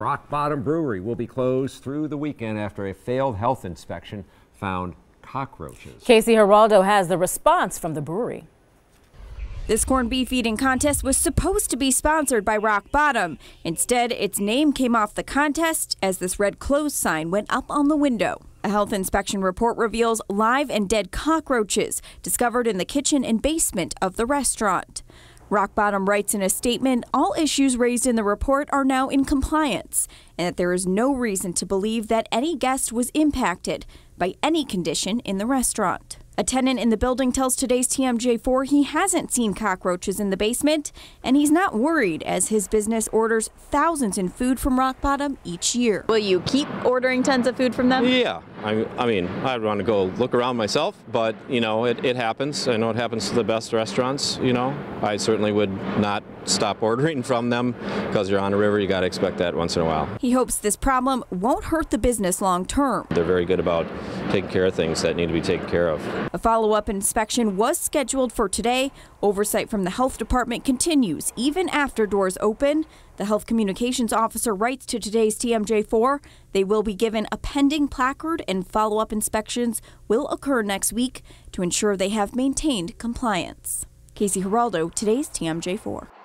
Rock Bottom Brewery will be closed through the weekend after a failed health inspection found cockroaches. Casey Geraldo has the response from the brewery. This corned beef eating contest was supposed to be sponsored by Rock Bottom. Instead, its name came off the contest as this red closed sign went up on the window. A health inspection report reveals live and dead cockroaches discovered in the kitchen and basement of the restaurant. Rock Bottom writes in a statement all issues raised in the report are now in compliance and that there is no reason to believe that any guest was impacted by any condition in the restaurant. A tenant in the building tells today's TMJ4 he hasn't seen cockroaches in the basement and he's not worried as his business orders thousands in food from Rock Bottom each year. Will you keep ordering tons of food from them? Yeah, I, I mean, I'd want to go look around myself, but you know, it, it happens. I know it happens to the best restaurants, you know. I certainly would not stop ordering from them because you're on a river, you got to expect that once in a while. He hopes this problem won't hurt the business long term. They're very good about taking care of things that need to be taken care of. A follow up inspection was scheduled for today. Oversight from the health department continues even after doors open. The health communications officer writes to today's TMJ4 they will be given a pending placard and follow up inspections will occur next week to ensure they have maintained compliance. Casey Geraldo, today's TMJ4.